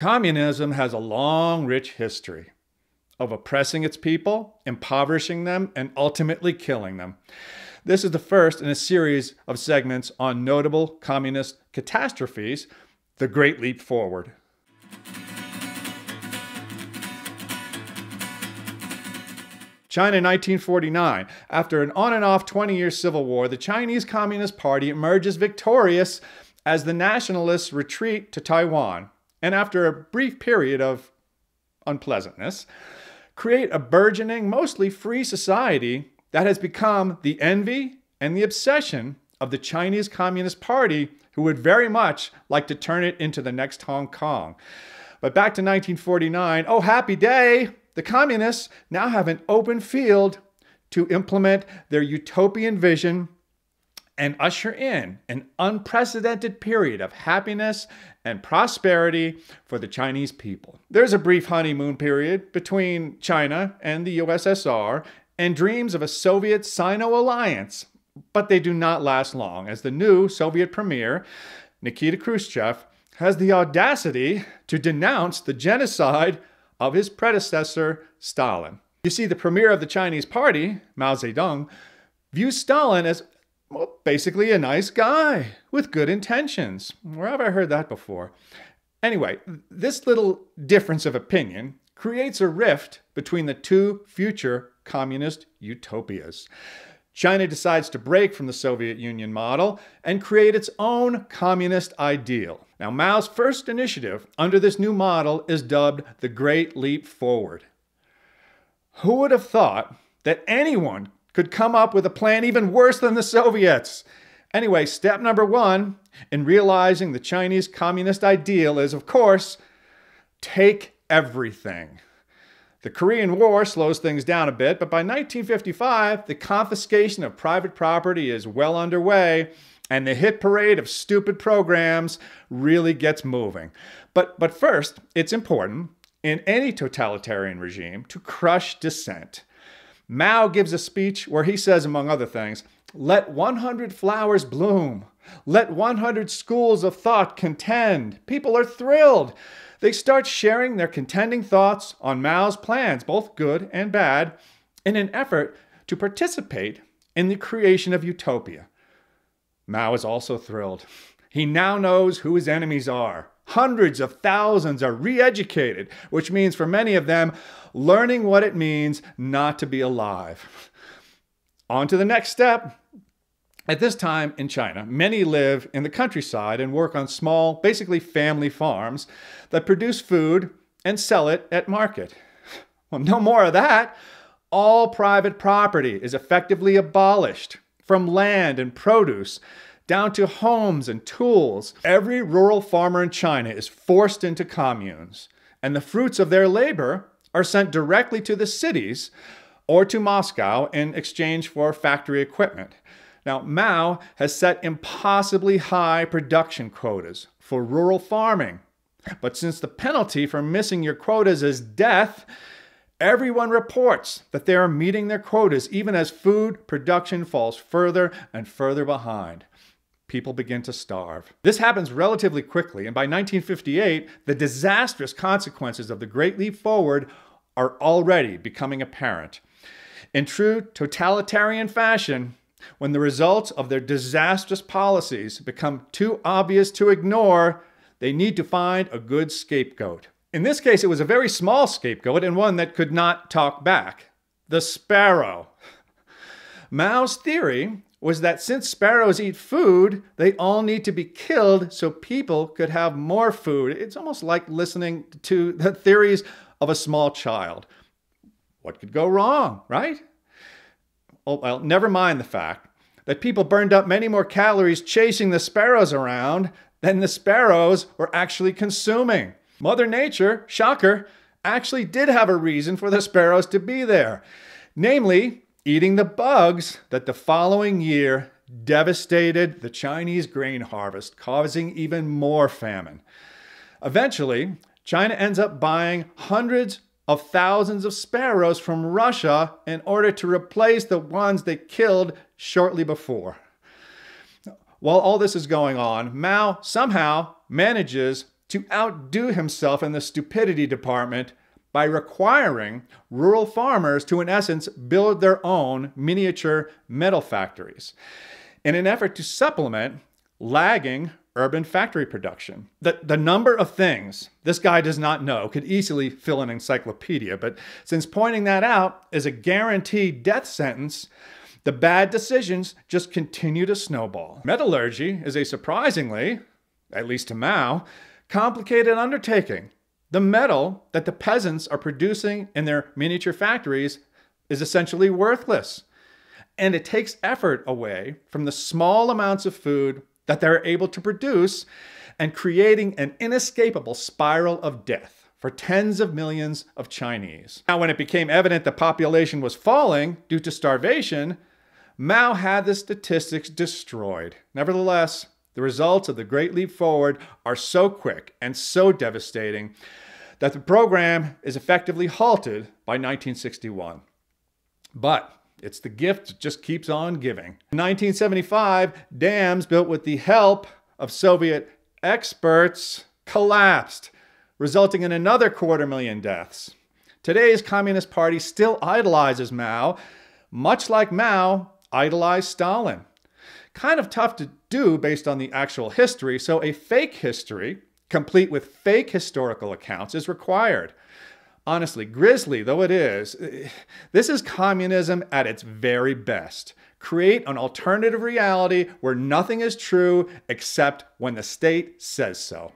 Communism has a long, rich history of oppressing its people, impoverishing them, and ultimately killing them. This is the first in a series of segments on notable communist catastrophes, the Great Leap Forward. China in 1949. After an on and off 20 year civil war, the Chinese Communist Party emerges victorious as the nationalists retreat to Taiwan. And after a brief period of unpleasantness, create a burgeoning, mostly free society that has become the envy and the obsession of the Chinese Communist Party, who would very much like to turn it into the next Hong Kong. But back to 1949, oh, happy day! The communists now have an open field to implement their utopian vision and usher in an unprecedented period of happiness and prosperity for the Chinese people. There's a brief honeymoon period between China and the USSR and dreams of a Soviet Sino alliance, but they do not last long as the new Soviet premier, Nikita Khrushchev, has the audacity to denounce the genocide of his predecessor, Stalin. You see, the premier of the Chinese party, Mao Zedong, views Stalin as well, basically a nice guy with good intentions. Where have I heard that before? Anyway, this little difference of opinion creates a rift between the two future communist utopias. China decides to break from the Soviet Union model and create its own communist ideal. Now, Mao's first initiative under this new model is dubbed the Great Leap Forward. Who would have thought that anyone could come up with a plan even worse than the Soviets? Anyway, step number one in realizing the Chinese communist ideal is, of course, take everything. The Korean War slows things down a bit, but by 1955, the confiscation of private property is well underway, and the hit parade of stupid programs really gets moving. But, but first, it's important in any totalitarian regime to crush dissent. Mao gives a speech where he says, among other things, let 100 flowers bloom. Let 100 schools of thought contend. People are thrilled. They start sharing their contending thoughts on Mao's plans, both good and bad, in an effort to participate in the creation of utopia. Mao is also thrilled. He now knows who his enemies are. Hundreds of thousands are re educated, which means for many of them, learning what it means not to be alive. On to the next step at this time in China, many live in the countryside and work on small, basically family farms that produce food and sell it at market. Well, no more of that. All private property is effectively abolished, from land and produce down to homes and tools. Every rural farmer in China is forced into communes, and the fruits of their labor are sent directly to the cities or to Moscow in exchange for factory equipment. Now, Mao has set impossibly high production quotas for rural farming. But since the penalty for missing your quotas is death, everyone reports that they are meeting their quotas even as food production falls further and further behind. People begin to starve. This happens relatively quickly, and by 1958, the disastrous consequences of the Great Leap Forward are already becoming apparent. In true totalitarian fashion, when the results of their disastrous policies become too obvious to ignore, they need to find a good scapegoat. In this case, it was a very small scapegoat and one that could not talk back the sparrow. Mao's theory was that since sparrows eat food, they all need to be killed so people could have more food. It's almost like listening to the theories of a small child. What could go wrong, right? oh, well, never mind the fact that people burned up many more calories chasing the sparrows around than the sparrows were actually consuming. Mother Nature, shocker, actually did have a reason for the sparrows to be there, namely, eating the bugs that the following year devastated the Chinese grain harvest, causing even more famine. Eventually, China ends up buying hundreds of thousands of sparrows from Russia in order to replace the ones they killed shortly before. While all this is going on, Mao somehow manages to outdo himself in the stupidity department by requiring rural farmers to, in essence, build their own miniature metal factories in an effort to supplement lagging urban factory production. The, the number of things this guy does not know could easily fill an encyclopedia, but since pointing that out is a guaranteed death sentence, the bad decisions just continue to snowball. Metallurgy is a surprisingly, at least to Mao, complicated undertaking. The metal that the peasants are producing in their miniature factories is essentially worthless. And it takes effort away from the small amounts of food that they're able to produce and creating an inescapable spiral of death for tens of millions of Chinese. Now, when it became evident the population was falling due to starvation, Mao had the statistics destroyed. Nevertheless, the results of the Great Leap Forward are so quick and so devastating that the program is effectively halted by 1961. But it's the gift that just keeps on giving. In 1975, dams built with the help of Soviet experts collapsed, resulting in another quarter million deaths. Today's Communist Party still idolizes Mao, much like Mao idolized Stalin. Kind of tough to do based on the actual history, so a fake history, complete with fake historical accounts, is required. Honestly, grisly though it is, eh, this is communism at its very best. Create an alternative reality where nothing is true except when the state says so.